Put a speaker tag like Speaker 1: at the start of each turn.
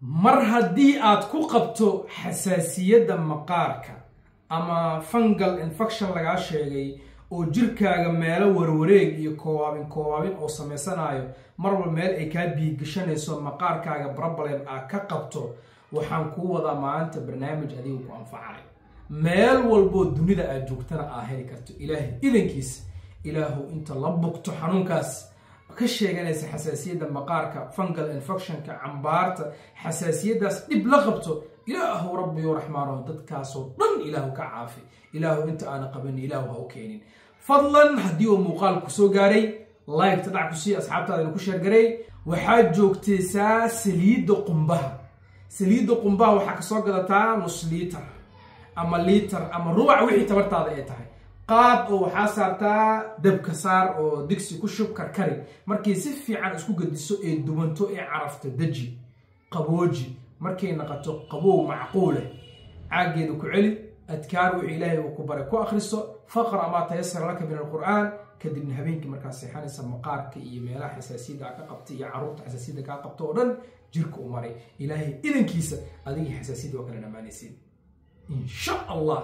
Speaker 1: mar haddii aad ku qabto xasaasiyadda maqaarka ama fungal infection lagaa sheegay oo jirkaaga meelo warwareeg iyo koowaabin koowaabin oo samaysanayo marwal meel ay kaa biigashanayso maqaarkaaga problem aa ka qabto waxaan kuu wadaa maalinta barnaamij adiga ku anfacayo meel walboo dunida aad joogtana aa heli karto. Ilaahay idankiisa ilaahu inta la bugto xanuunkaas ka sheeganaysa xasaasiyadda maqaarka fungal infectionka cambaarta xasaasiyaddaas dhib la qabto ilaahu rabbiyo raxmaano dadkaasoo dhan ilaahu ka caafi. Ilaahu inta aana qabanin ilaahu ha u keenin. Fadlan haddii uu muuqaal ku soo gaaray liketa dhac ku sii asxaabtaadana ku sheergaray waxaad joogtaysaa saliidda qumbaha. Saliidda qumbaha waxaa ka soo gadataa nus liitar ama liitar ama rubac wixii tabartaada ay tahay qaad oo waxaa saartaa dabka saar oo digsi ku shub karkari. Markay si fiican isku gediso ee duwanto ee carafta deji qabooji markay naqato qabow macquuleh caaggeeda ku celi adkaar wixii ilaahay uu ku baray ku akhriso faqra amaa tayasara laka min alqur'aan kadibna habeenkii markaa seexanaysa maqaarka iyo meelaha xasaasiyadda aa ka qabta iyo carruurta xasaasiyadda kaa qabta oo dhan jirka u maray. Ilaahay idankiisa adigii xasaasiyadda waa kala dhammaanaysiin in sha allah